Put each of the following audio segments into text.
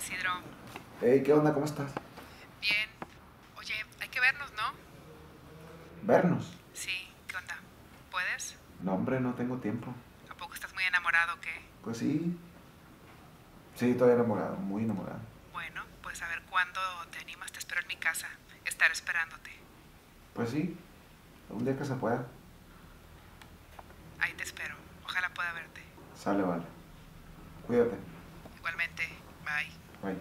Isidro. Hey, ¿qué onda? ¿Cómo estás? Bien. Oye, hay que vernos, ¿no? ¿Vernos? Sí, ¿qué onda? ¿Puedes? No, hombre, no tengo tiempo. ¿A poco estás muy enamorado o qué? Pues sí. Sí, estoy enamorado, muy enamorado. Bueno, pues a ver cuándo te animas, te espero en mi casa. Estaré esperándote. Pues sí, un día que se pueda. Ahí te espero. Ojalá pueda verte. Sale, vale. Cuídate. bye. Bye.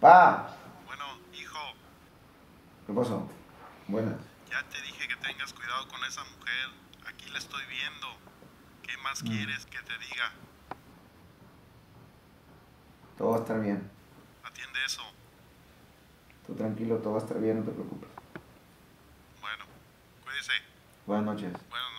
ba ¿qué pasó? Buenas. ya te dije que tengas cuidado con esa mujer. Aquí la estoy viendo. ¿Qué más Mm. quieres que te diga? Todo va a estar bien. Atiende eso. Tú tranquilo, todo va a estar bien, no te preocupes. Bueno, cuídese. Buenas noches. Buenas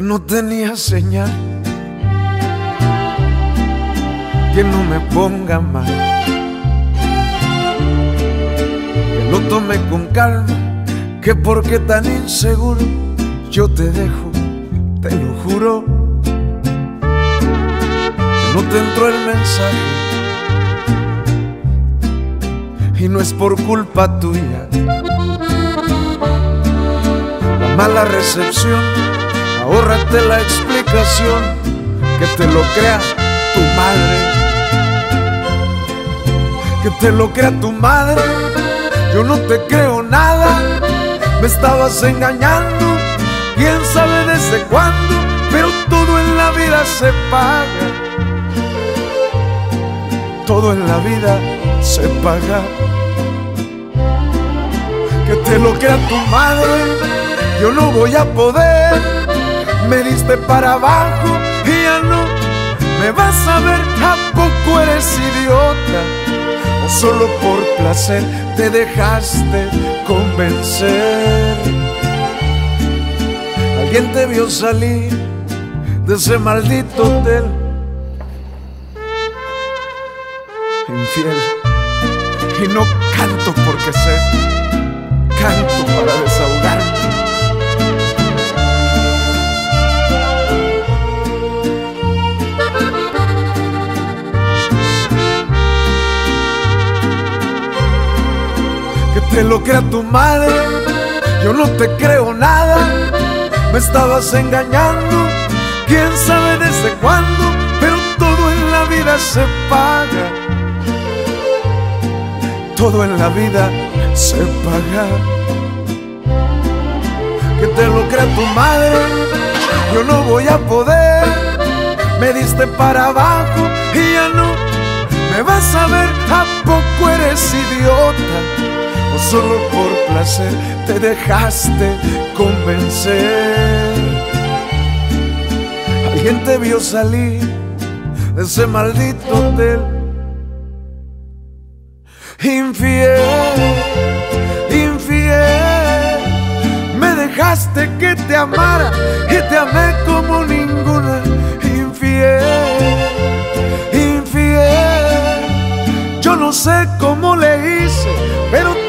que no tenía señal, que no me ponga mal, que lo tome con calma, que porque tan inseguro yo te dejo, te lo juro, que no te entró el mensaje y no es por culpa tuya. La mala recepción ahórrate la explicación, que te lo crea tu madre, que te lo crea tu madre, yo no te creo nada, me estabas engañando, quién sabe desde cuándo, pero todo en la vida se paga, todo en la vida se paga, que te lo crea tu madre, yo no voy a poder me diste para abajo y ya no me vas a ver. ¿A poco eres idiota? O solo por placer te dejaste convencer. Alguien te vio salir de ese maldito hotel. Infiel. Y no canto porque sé, canto para desahogarme. Que lo crea tu madre, yo no te creo nada, me estabas engañando, quién sabe desde cuándo, pero todo en la vida se paga, todo en la vida se paga, que te lo crea tu madre, yo no voy a poder, me diste para abajo y ya no me vas a ver, ¿a poco eres idiota? O solo por placer te dejaste convencer. Alguien te vio salir de ese maldito hotel. Infiel, infiel, me dejaste que te amara y te amé como ninguna. Infiel, infiel, yo no sé cómo le hice, pero